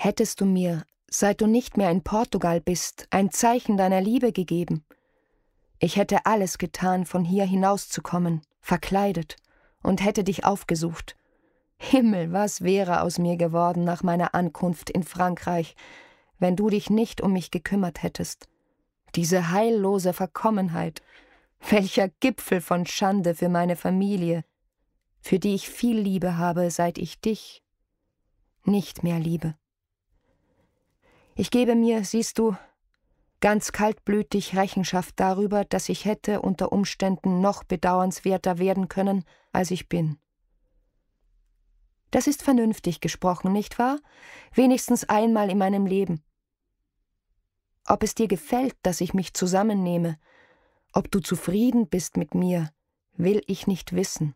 Hättest du mir, seit du nicht mehr in Portugal bist, ein Zeichen deiner Liebe gegeben, ich hätte alles getan, von hier hinauszukommen, verkleidet, und hätte dich aufgesucht. Himmel, was wäre aus mir geworden nach meiner Ankunft in Frankreich, wenn du dich nicht um mich gekümmert hättest. Diese heillose Verkommenheit, welcher Gipfel von Schande für meine Familie, für die ich viel Liebe habe, seit ich dich nicht mehr liebe. Ich gebe mir, siehst du, ganz kaltblütig Rechenschaft darüber, dass ich hätte unter Umständen noch bedauernswerter werden können, als ich bin. Das ist vernünftig gesprochen, nicht wahr? Wenigstens einmal in meinem Leben. Ob es dir gefällt, dass ich mich zusammennehme, ob du zufrieden bist mit mir, will ich nicht wissen.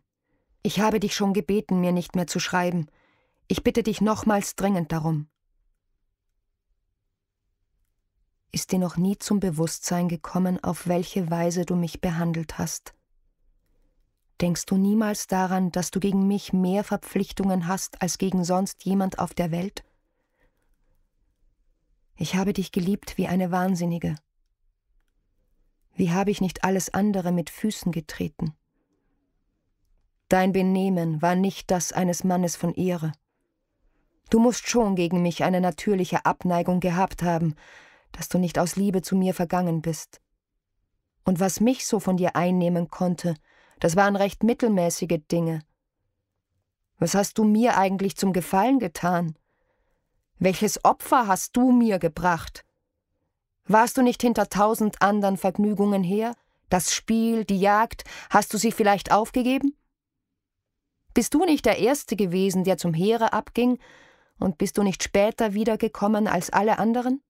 Ich habe dich schon gebeten, mir nicht mehr zu schreiben. Ich bitte dich nochmals dringend darum. Ist dir noch nie zum Bewusstsein gekommen, auf welche Weise du mich behandelt hast? Denkst du niemals daran, dass du gegen mich mehr Verpflichtungen hast als gegen sonst jemand auf der Welt? Ich habe dich geliebt wie eine Wahnsinnige. Wie habe ich nicht alles andere mit Füßen getreten? Dein Benehmen war nicht das eines Mannes von Ehre. Du musst schon gegen mich eine natürliche Abneigung gehabt haben, dass du nicht aus Liebe zu mir vergangen bist. Und was mich so von dir einnehmen konnte, das waren recht mittelmäßige Dinge. Was hast du mir eigentlich zum Gefallen getan? Welches Opfer hast du mir gebracht? Warst du nicht hinter tausend anderen Vergnügungen her? Das Spiel, die Jagd, hast du sie vielleicht aufgegeben? Bist du nicht der Erste gewesen, der zum Heere abging, und bist du nicht später wiedergekommen als alle anderen?